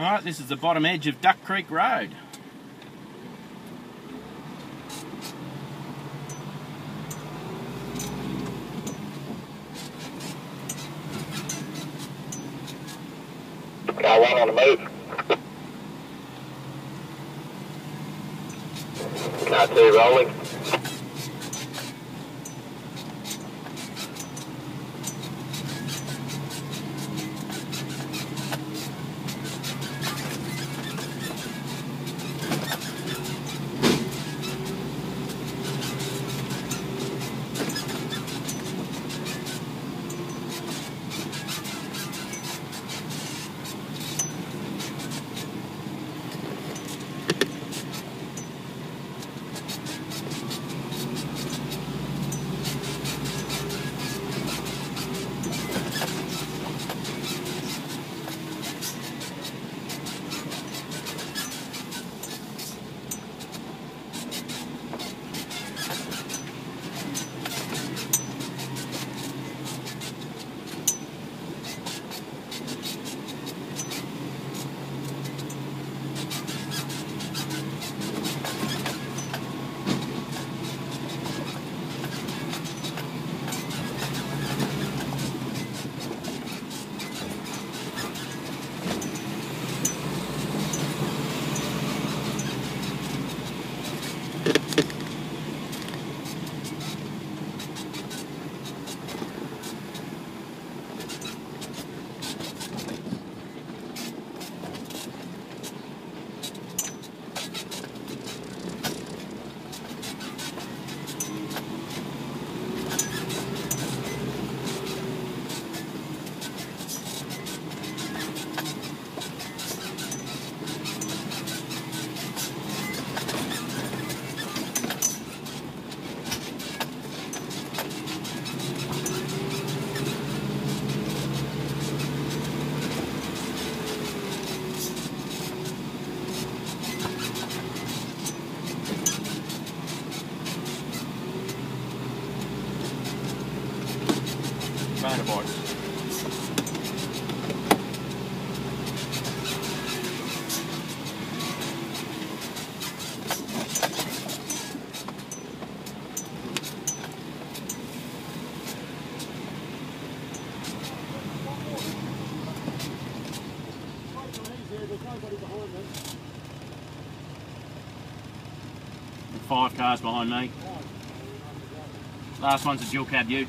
Alright, this is the bottom edge of Duck Creek Road. Five cars behind me. Last one's a dual cab ute.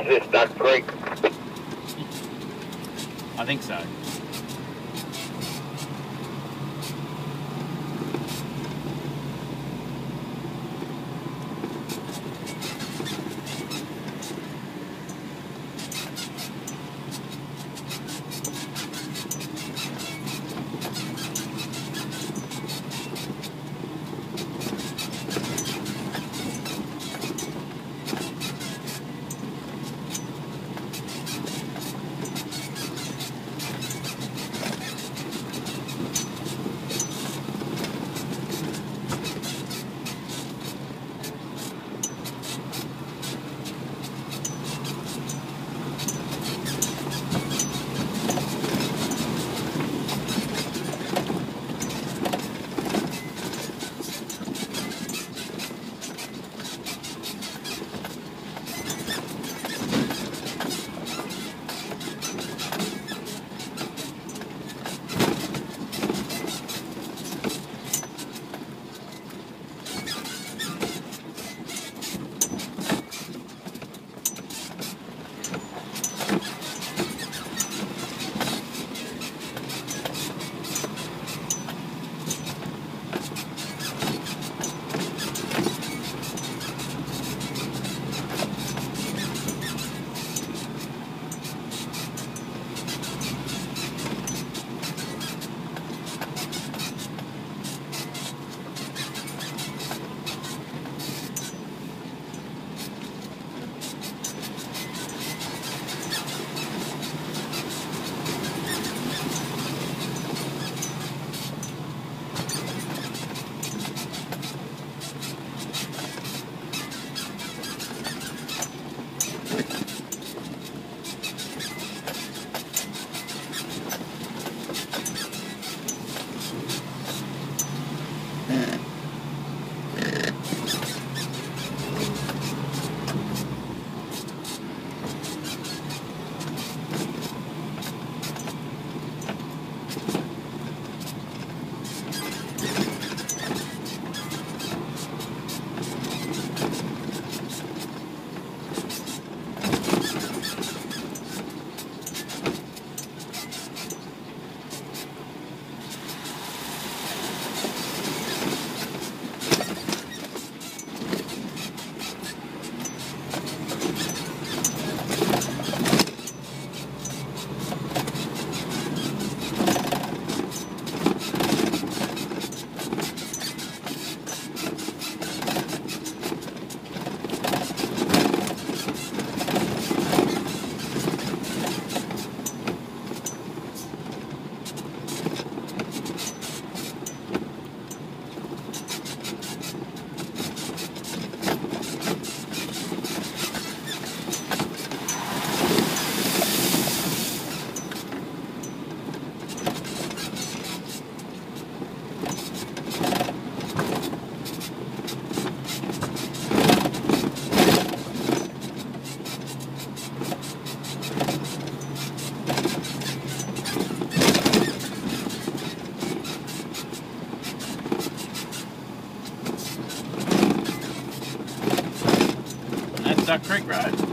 Is this Duck Creek? I think so. Creek Road.